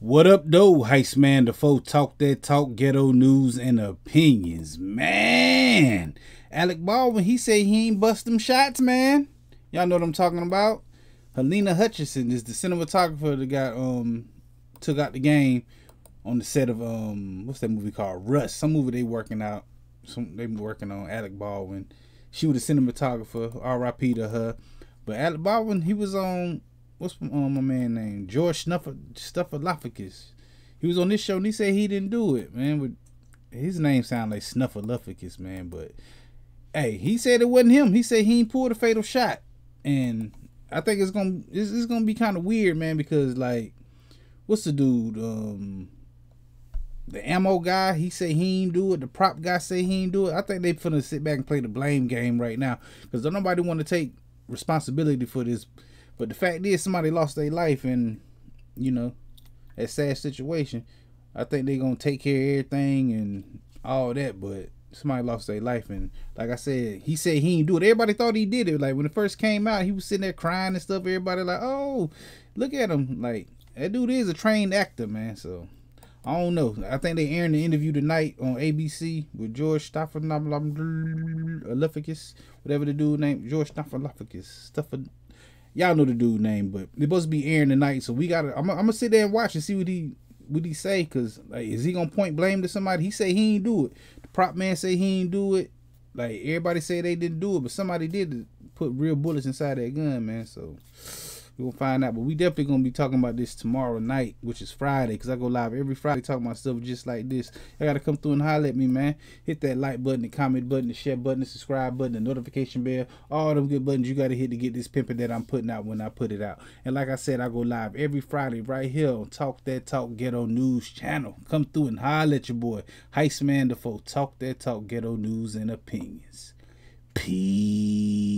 What up, though? Heist Man, the foe talk that talk, ghetto news and opinions. Man, Alec Baldwin, he say he ain't bust them shots, man. Y'all know what I'm talking about. Helena Hutchison is the cinematographer that got um took out the game on the set of um what's that movie called Rust? Some movie they working out. Some they been working on Alec Baldwin. She was the cinematographer. R.I.P. to her. But Alec Baldwin, he was on what's um, my man name? George Snuffer. He was on this show and he said he didn't do it, man. But his name sound like Snuffleupagus, man. But hey, he said it wasn't him. He said he ain't pulled a fatal shot, and I think it's gonna it's, it's gonna be kind of weird, man, because like, what's the dude? Um, the ammo guy, he said he ain't do it. The prop guy say he ain't do it. I think they finna sit back and play the blame game right now because don't nobody want to take responsibility for this. But the fact is, somebody lost their life, and you know, a sad situation. I think they're gonna take care of everything and all that, but somebody lost their life and like I said, he said he didn't do it. Everybody thought he did it. Like when it first came out, he was sitting there crying and stuff. Everybody like, oh, look at him. Like that dude is a trained actor, man. So I don't know. I think they airing the interview tonight on ABC with George Stephanopoulos, whatever the dude name, George Stephanopoulos, Stephan. Y'all know the dude name, but they supposed to be airing tonight, so we gotta. I'm, I'm gonna sit there and watch and see what he what he say, cause like, is he gonna point blame to somebody? He say he ain't do it. The prop man say he ain't do it. Like everybody say they didn't do it, but somebody did put real bullets inside that gun, man. So We'll find out. But we definitely gonna be talking about this tomorrow night, which is Friday, because I go live every Friday talking about stuff just like this. I gotta come through and holler at me, man. Hit that like button, the comment button, the share button, the subscribe button, the notification bell, all them good buttons you gotta hit to get this pimping that I'm putting out when I put it out. And like I said, I go live every Friday right here on Talk That Talk Ghetto News channel. Come through and holler at your boy, Heist Man the Talk That Talk Ghetto News and Opinions. Peace.